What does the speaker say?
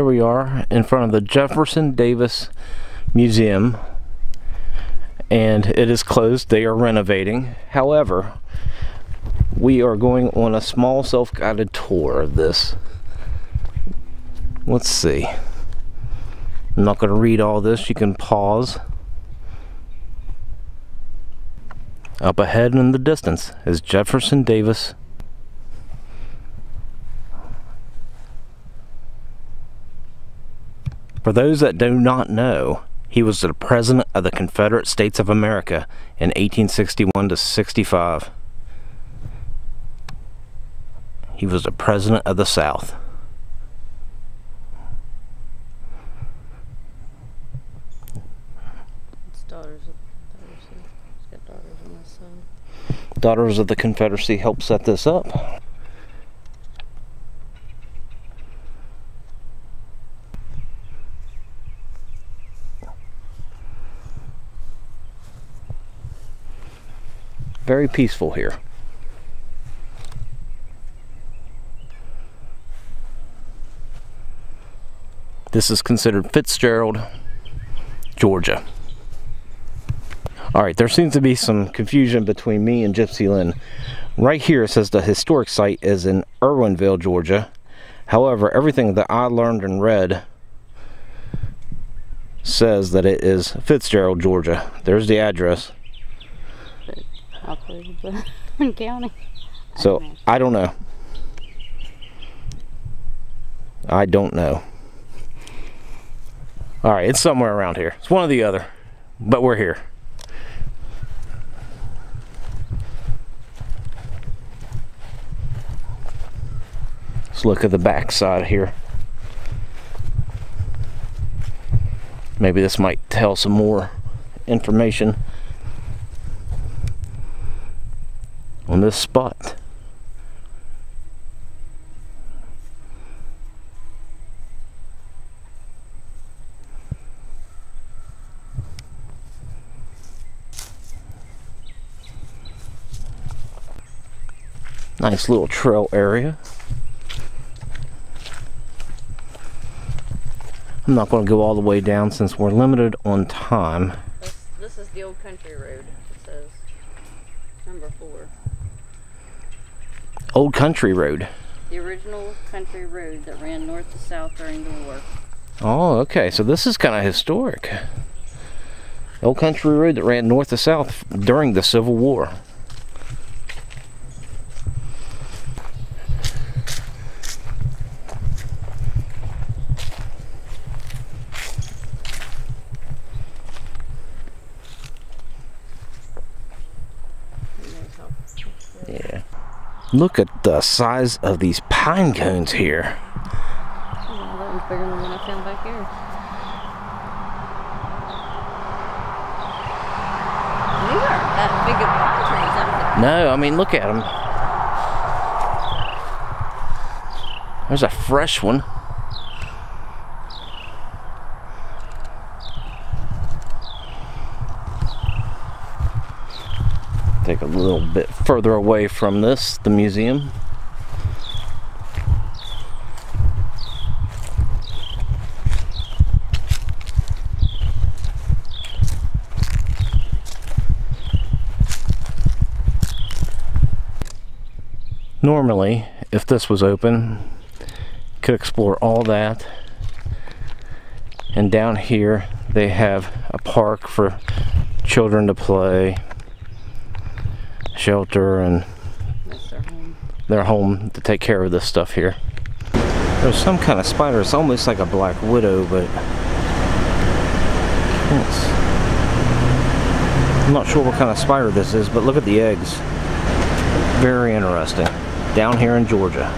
Here we are in front of the Jefferson Davis Museum and it is closed. They are renovating. However, we are going on a small self-guided tour of this. Let's see. I'm not going to read all this. You can pause. Up ahead in the distance is Jefferson Davis For those that do not know, he was the President of the Confederate States of America in 1861 to 65. He was the President of the South. daughters of the Confederacy. It's got daughters on this side. Daughters of the Confederacy helped set this up. Very peaceful here. This is considered Fitzgerald, Georgia. All right, there seems to be some confusion between me and Gypsy Lynn. Right here it says the historic site is in Irwinville, Georgia. However, everything that I learned and read says that it is Fitzgerald, Georgia. There's the address. I'll put it in Blount County. So I don't know. I don't know. All right, it's somewhere around here. It's one or the other, but we're here. Let's look at the back side here. Maybe this might tell some more information on this spot. Nice little trail area. I'm not going to go all the way down since we're limited on time. This, this is the old country road. It says number four. Old Country Road. The original country road that ran north to south during the war. Oh, okay. So this is kind of historic. Old Country Road that ran north to south during the Civil War. Look at the size of these pine cones here. Oh, that one's bigger than the one I found back here. These aren't that big of pine trees. I No, I mean, look at them. There's a fresh one. Take a little bit further away from this, the museum. Normally, if this was open, could explore all that. And down here, they have a park for children to play, shelter, and their home. home to take care of this stuff here. There's some kind of spider. It's almost like a black widow, but I'm not sure what kind of spider this is. But look at the eggs. Very interesting. Down here in Georgia.